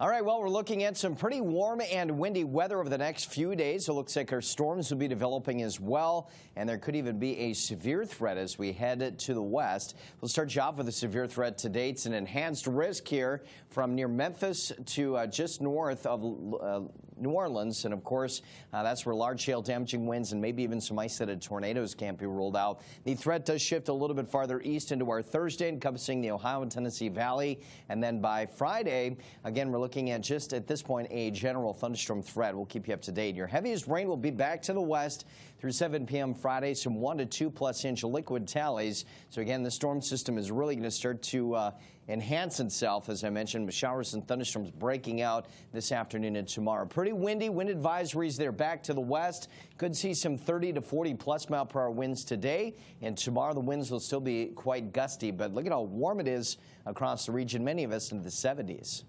All right, well, we're looking at some pretty warm and windy weather over the next few days. It looks like our storms will be developing as well, and there could even be a severe threat as we head to the west. We'll start you off with a severe threat today. It's an enhanced risk here from near Memphis to uh, just north of uh, New Orleans. And of course, uh, that's where large hail damaging winds and maybe even some isolated tornadoes can't be ruled out. The threat does shift a little bit farther east into our Thursday, encompassing the Ohio and Tennessee Valley. And then by Friday, again, looking at just at this point a general thunderstorm threat. We'll keep you up to date. Your heaviest rain will be back to the west through 7 p.m. Friday, some 1 to 2 plus inch liquid tallies. So again, the storm system is really going to start to uh, enhance itself, as I mentioned, with showers and thunderstorms breaking out this afternoon and tomorrow. Pretty windy. Wind advisories there back to the west. Could see some 30 to 40 plus mile per hour winds today. And tomorrow the winds will still be quite gusty. But look at how warm it is across the region. Many of us in the 70s.